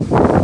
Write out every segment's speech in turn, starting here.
you.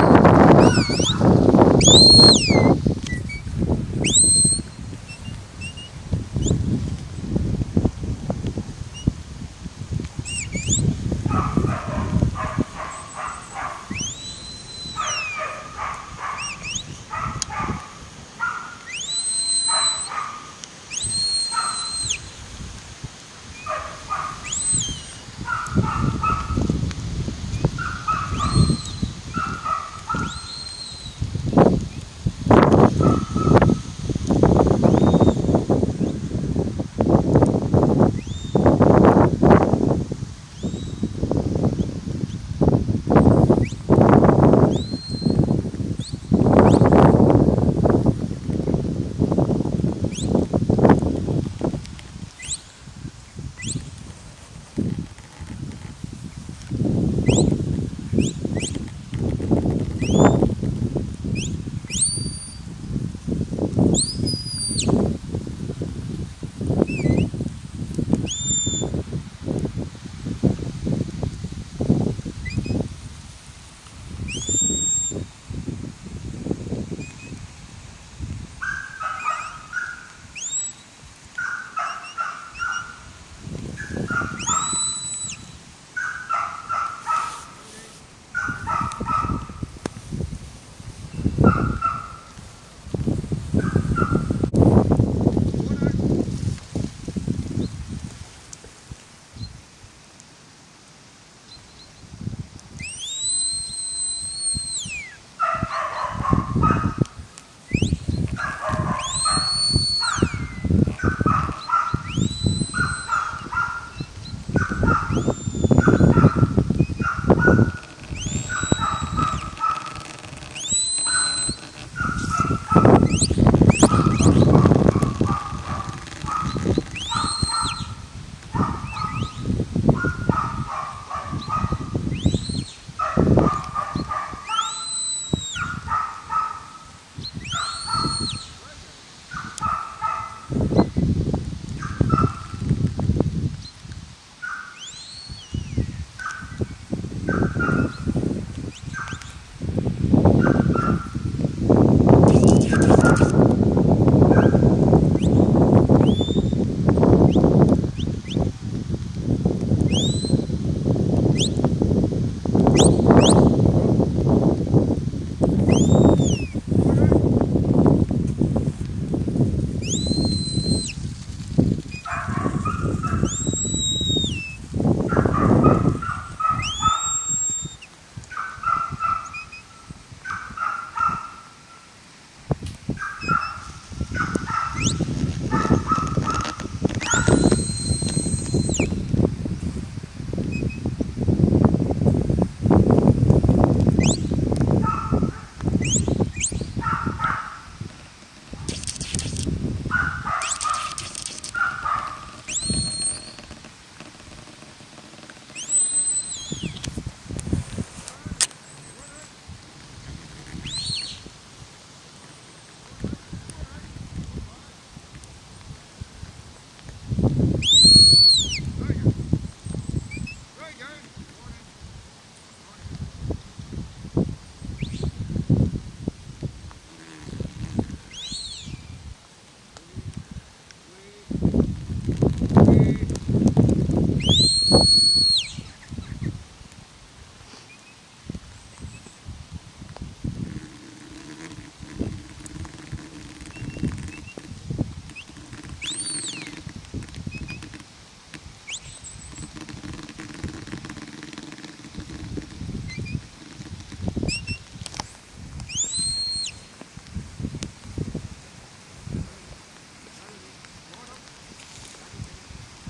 Thank you.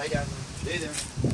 Kolay gelsin. İyi